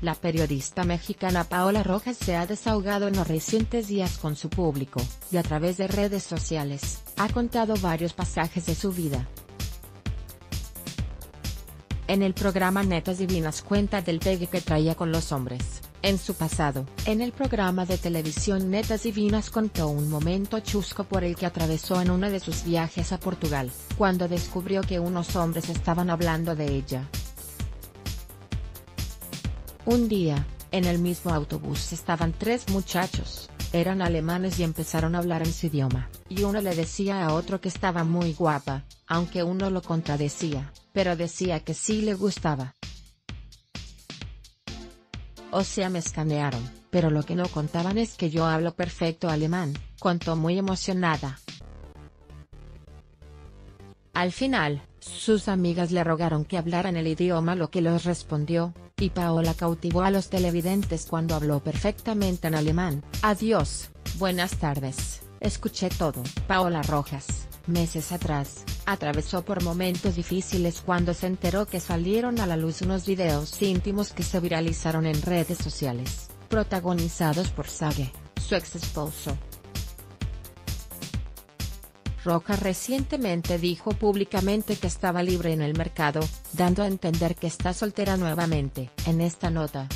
La periodista mexicana Paola Rojas se ha desahogado en los recientes días con su público, y a través de redes sociales, ha contado varios pasajes de su vida. En el programa Netas Divinas cuenta del pegue que traía con los hombres, en su pasado. En el programa de televisión Netas Divinas contó un momento chusco por el que atravesó en uno de sus viajes a Portugal, cuando descubrió que unos hombres estaban hablando de ella. Un día, en el mismo autobús estaban tres muchachos, eran alemanes y empezaron a hablar en su idioma, y uno le decía a otro que estaba muy guapa, aunque uno lo contradecía, pero decía que sí le gustaba. O sea me escanearon, pero lo que no contaban es que yo hablo perfecto alemán, contó muy emocionada. Al final, sus amigas le rogaron que hablara en el idioma lo que los respondió, y Paola cautivó a los televidentes cuando habló perfectamente en alemán. Adiós, buenas tardes, escuché todo. Paola Rojas, meses atrás, atravesó por momentos difíciles cuando se enteró que salieron a la luz unos videos íntimos que se viralizaron en redes sociales, protagonizados por Sage, su ex esposo. Rojas recientemente dijo públicamente que estaba libre en el mercado, dando a entender que está soltera nuevamente. En esta nota,